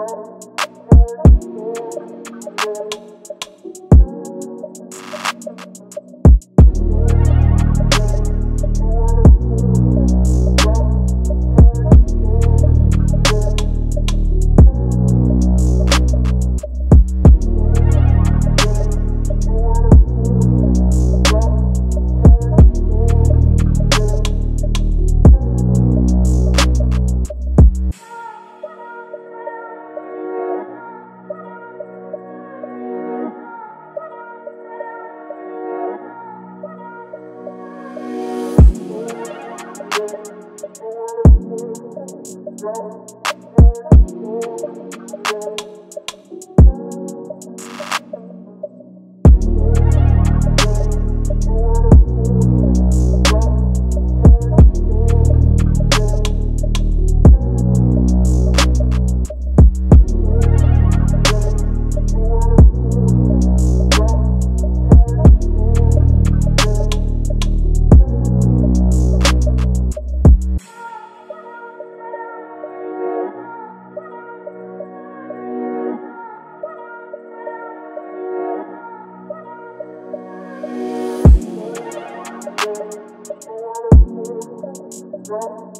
road. Thank you. Well,